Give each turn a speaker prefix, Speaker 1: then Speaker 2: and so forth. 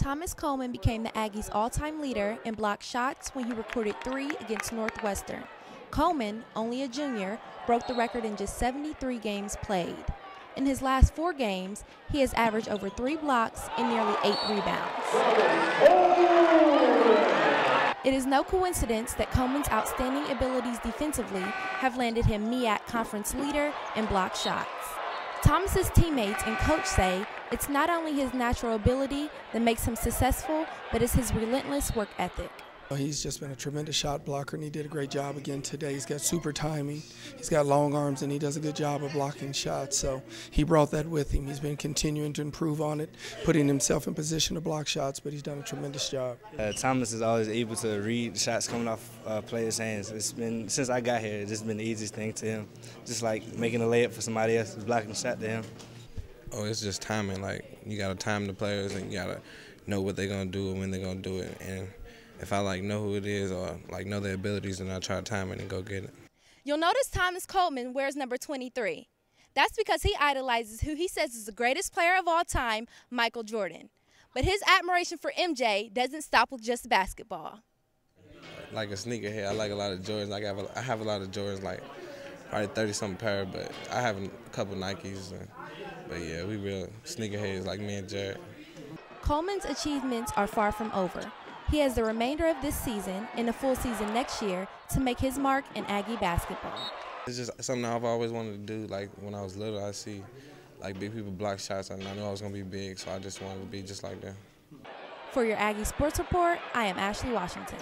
Speaker 1: Thomas Coleman became the Aggies' all-time leader in block shots when he recorded three against Northwestern. Coleman, only a junior, broke the record in just 73 games played. In his last four games, he has averaged over three blocks and nearly eight rebounds. It is no coincidence that Coleman's outstanding abilities defensively have landed him MEAC conference leader in block shots. Thomas's teammates and coach say it's not only his natural ability that makes him successful, but it's his relentless work ethic.
Speaker 2: He's just been a tremendous shot blocker, and he did a great job again today. He's got super timing, he's got long arms, and he does a good job of blocking shots. So he brought that with him. He's been continuing to improve on it, putting himself in position to block shots, but he's done a tremendous job.
Speaker 3: Uh, Thomas is always able to read shots coming off uh, players' hands. It's been since I got here, it's just been the easiest thing to him. Just like making a layup for somebody else, blocking a shot to him.
Speaker 4: Oh, it's just timing. Like you gotta time the players, and you gotta know what they're gonna do and when they're gonna do it, and if I like know who it is or like know their abilities, then I try to time it and go get it.
Speaker 1: You'll notice Thomas Coleman wears number 23. That's because he idolizes who he says is the greatest player of all time, Michael Jordan. But his admiration for MJ doesn't stop with just basketball.
Speaker 4: Like a sneakerhead, I like a lot of Jordans. I have a, I have a lot of Jordans, like probably 30 something pair, but I have a couple Nikes. And, but yeah, we real sneakerheads like me and Jared.
Speaker 1: Coleman's achievements are far from over. He has the remainder of this season and a full season next year to make his mark in Aggie basketball.
Speaker 4: It's just something I've always wanted to do. Like when I was little, I see like big people block shots, and I knew I was gonna be big, so I just wanted to be just like them.
Speaker 1: For your Aggie Sports Report, I am Ashley Washington.